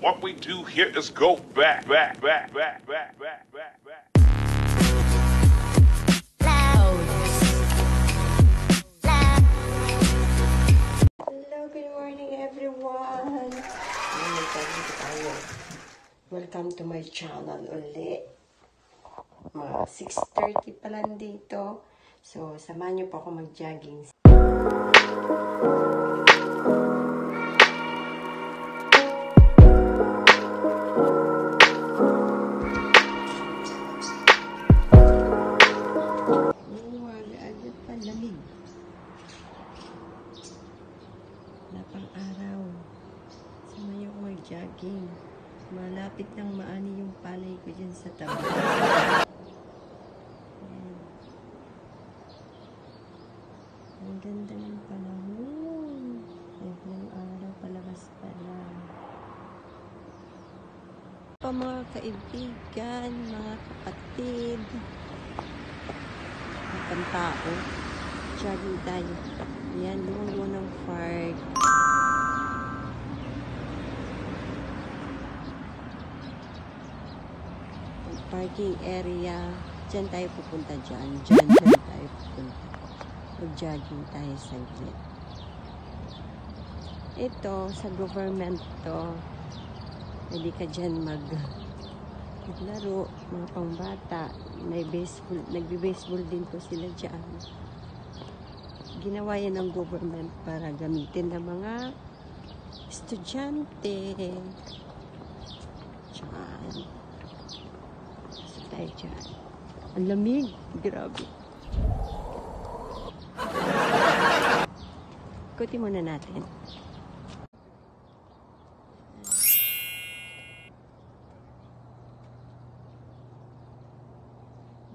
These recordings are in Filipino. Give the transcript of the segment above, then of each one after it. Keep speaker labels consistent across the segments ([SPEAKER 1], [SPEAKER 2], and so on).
[SPEAKER 1] What we do here is go back, back, back, back, back, back, back, back.
[SPEAKER 2] Hello, good morning everyone! Welcome to my channel uli. Mga 6.30 pa lang dito. So, samahan niyo po ako mag-jogging. Araw. Samayo ko mag-jogging. Malapit nang maani yung palay ko dyan sa tabi. Ang ganda ng panahon. Ay, ng araw palabas pala. Pa mga kaibigan, mga kapatid, mga pantao, jogging tayo. Yan, lungo ng park. Ang parking area. Diyan tayo pupunta dyan. Dyan, dyan tayo pupunta. Mag-jogging tayo saglit. Ito, sa government to, pwede ka dyan mag maglaro, mga pangbata. May baseball, nagbe-baseball din po sila dyan ginawa yan ng government para gamitin ng mga estudyante. Diyan. Tayo dyan. Ang lamig. Grabe. Ikuti muna natin.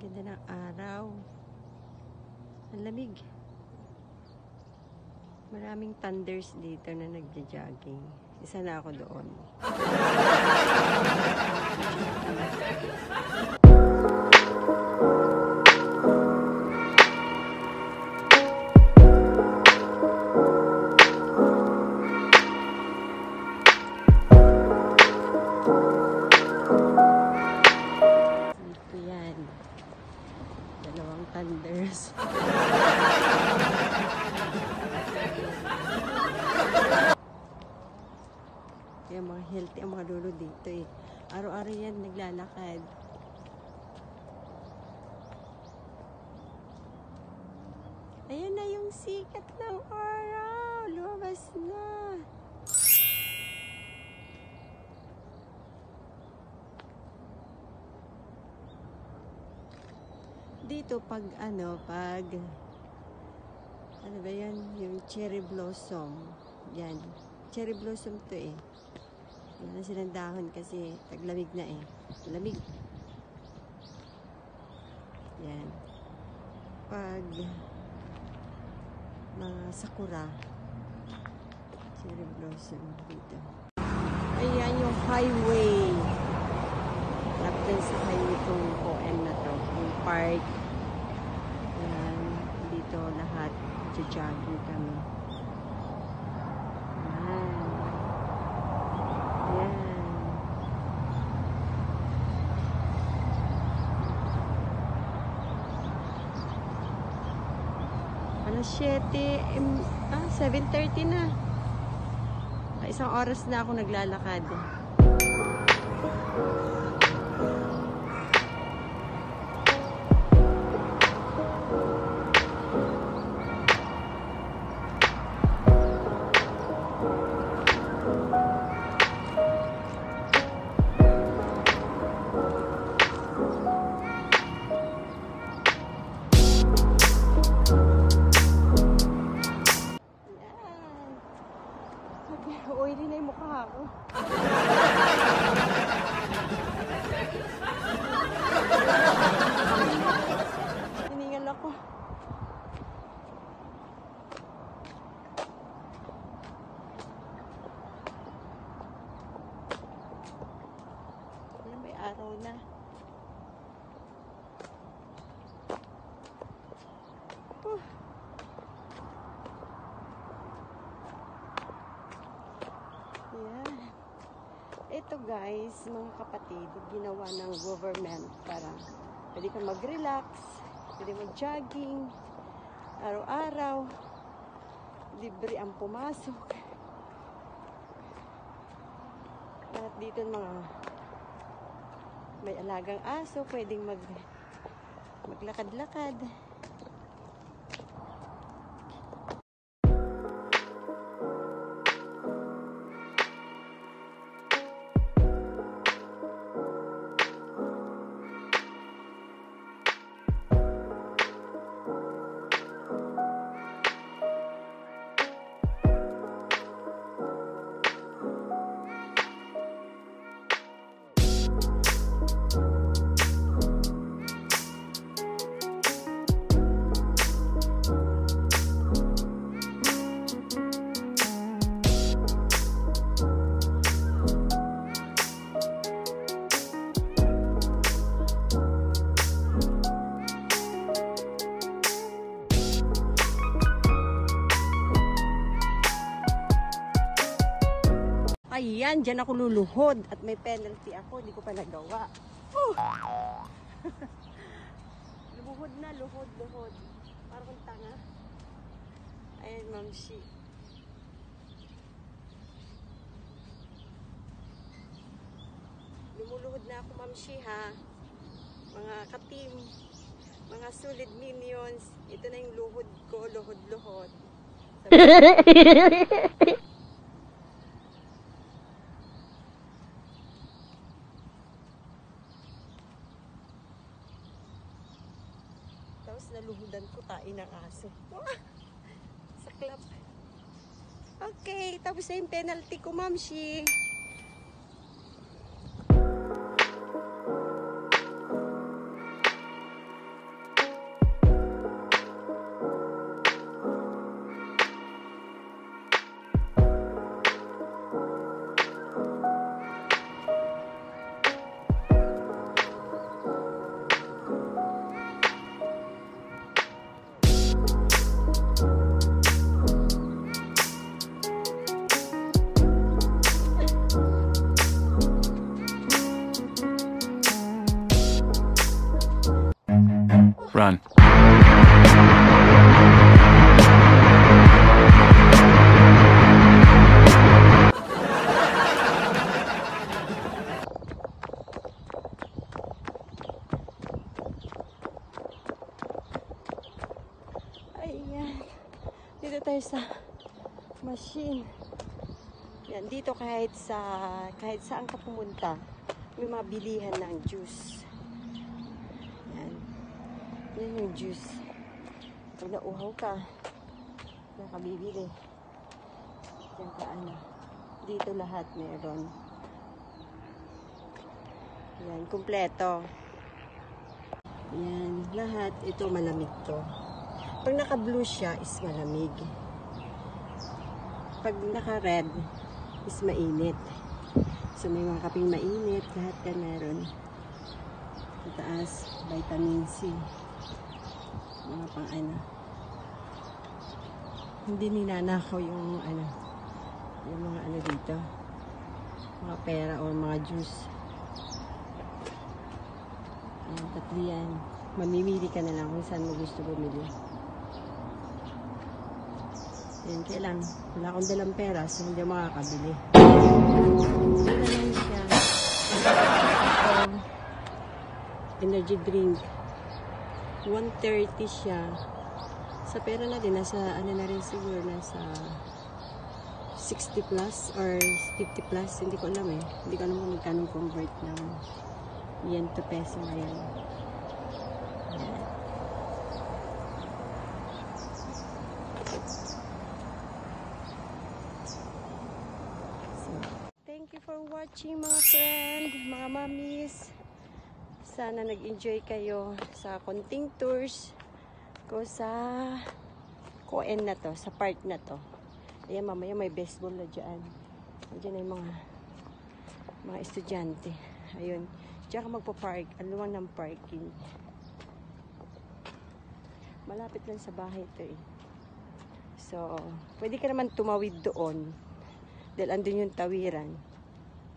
[SPEAKER 2] Ganda ng araw. Ang lamig. Maraming thunders dito na nagja-jogging. Isa na ako doon. eh. Araw-araw yan naglalakad. Ayan na yung sikat ng araw. Lumabas na. Dito pag ano, pag ano ba yan? Yung cherry blossom. Yan. Cherry blossom to eh. Wala na silang dahon kasi taglamig na eh. Lamig. Yan. Pag mga sakura, cherry blossom dito. Ayan yung highway. Harap din sa highway itong OM na to. Yung park. Ayan. Dito lahat. Jogging kami. Ayan. Ayan. Alas 7, em, ah, 7.30 na. Isang oras na ako naglalakad. Guys, mga kapatid, ginawa ng government para pwede kang mag-relax, pwede mag-jogging, araw-araw, libre ang pumasok. At dito mga may alagang aso, pwedeng mag maglakad-lakad. Ayan, dyan ako luluhod at may penalty ako, hindi ko pa nagawa. Luhod na, luhod, luhod. Parang tanga. Ayan, Ma'am. Lumuluhod na ako, Ma'am ha? Mga katim, mga solid minions. Ito na yung luhod ko, luhod-luhod. Tapos naluhudan ko tain ng aso. Saklap. Okay, tapos na yung penalty ko, Ma'am Shi. Dito tayo sa machine. Yan, dito kahit sa kahit saan ka pumunta, may mga bilihan ng juice. Yan. Yan yung juice. Pag nauhaw ka, nakabibili. Yan ka ano. Dito lahat meron. Yan, kumpleto. Yan, lahat. Ito malamig to. Pag naka-blue siya, is malamig. Pag naka-red, is mainit. So, may mga kaping mainit. Lahat yan meron. Sa taas, vitamin C. Mga pang ano. Hindi ninanakaw yung ano, yung mga ano dito. Mga pera o mga juice. Ayan, tatlo yan. Mamimili ka na lang kung saan mo gusto bumili. Yan, kailan. Wala akong dalang pera, so hindi makakabili. Ito na energy drink. 130 siya. Sa pera natin, nasa ano na rin siguro, nasa 60 plus or 50 plus. Hindi ko alam eh. Hindi ko alam kung magkano convert ng yen to peso ngayon. So, thank you for watching mga friend, mga mamis. Sana nag-enjoy kayo sa konting tours ko sa Koen na to, sa park na to. Ayan, mamaya may baseball na dyan. Diyan yung mga mga estudyante. Ayun. Diyan ka magpa-park. Ang luwang ng parking. Malapit lang sa bahay ito eh. So, pwede ka naman tumawid doon. Dahil andun yung tawiran.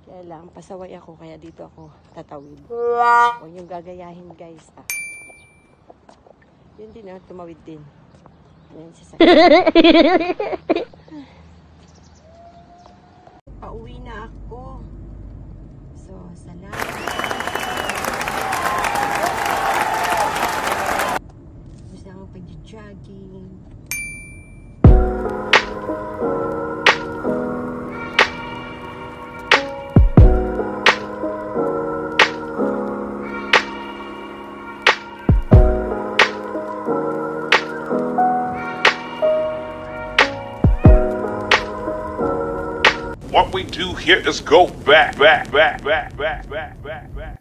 [SPEAKER 2] Kaya lang, pasaway ako, kaya dito ako tatawid. Huwag niyong gagayahin, guys. Ah. Yun din, ah, tumawid din. Ayan, si Pauwi na ako. So, salamat. Gusto akong pag-jogging.
[SPEAKER 1] Do here is go back, back, back, back, back, back, back, back.